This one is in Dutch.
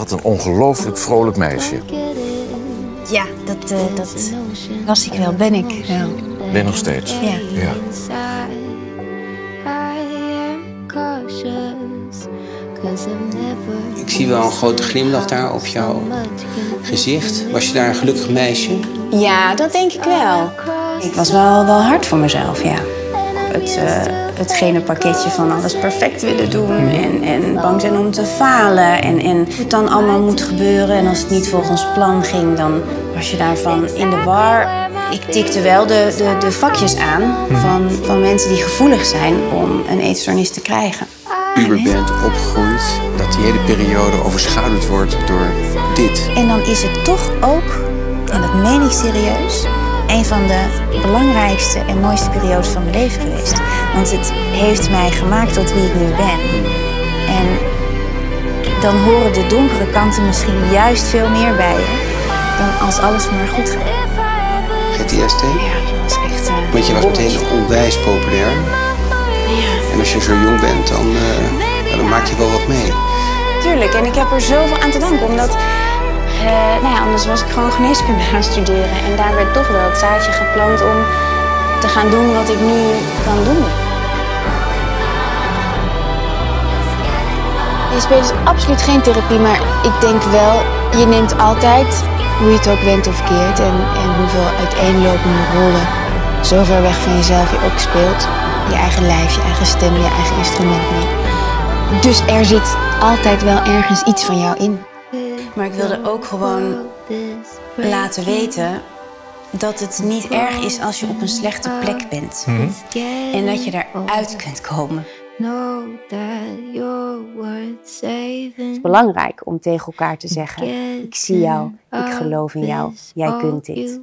had een ongelooflijk vrolijk meisje. Ja, dat, uh, dat was ik wel, ben ik wel. Ben nog steeds? Ja. ja. Ik zie wel een grote glimlach daar op jouw gezicht. Was je daar een gelukkig meisje? Ja, dat denk ik wel. Ik was wel, wel hard voor mezelf, ja. Het, uh, hetgene pakketje van alles perfect willen doen en, en bang zijn om te falen. En, en het dan allemaal moet gebeuren. En als het niet volgens plan ging, dan was je daarvan in de war. Ik tikte wel de, de, de vakjes aan van, van mensen die gevoelig zijn om een eetstoornis te krijgen. Uber bent opgegroeid, dat die hele periode overschaduwd wordt door dit. En dan is het toch ook, en dat meen ik serieus, een van de belangrijkste en mooiste periodes van mijn leven geweest. Want het heeft mij gemaakt tot wie ik nu ben. En dan horen de donkere kanten misschien juist veel meer bij je dan als alles maar goed gaat. GTSD? Ja, dat was echt. Uh, Want je was meteen onwijs populair. Ja. En als je zo jong bent, dan, uh, dan maak je wel wat mee. Tuurlijk, en ik heb er zoveel aan te danken, omdat. Uh, nou anders was ik gewoon geneeskunde gaan studeren. En daar werd toch wel het zaadje geplant om te gaan doen wat ik nu kan doen. DSP is absoluut geen therapie, maar ik denk wel, je neemt altijd, hoe je het ook went of keert, en, en hoeveel uiteenlopende rollen zo ver weg van jezelf je ook speelt. Je eigen lijf, je eigen stem, je eigen instrument. Dus er zit altijd wel ergens iets van jou in. Maar ik wilde ook gewoon laten weten dat het niet erg is als je op een slechte plek bent. En dat je eruit kunt komen. Het is belangrijk om tegen elkaar te zeggen: Ik zie jou, ik geloof in jou, jij kunt dit.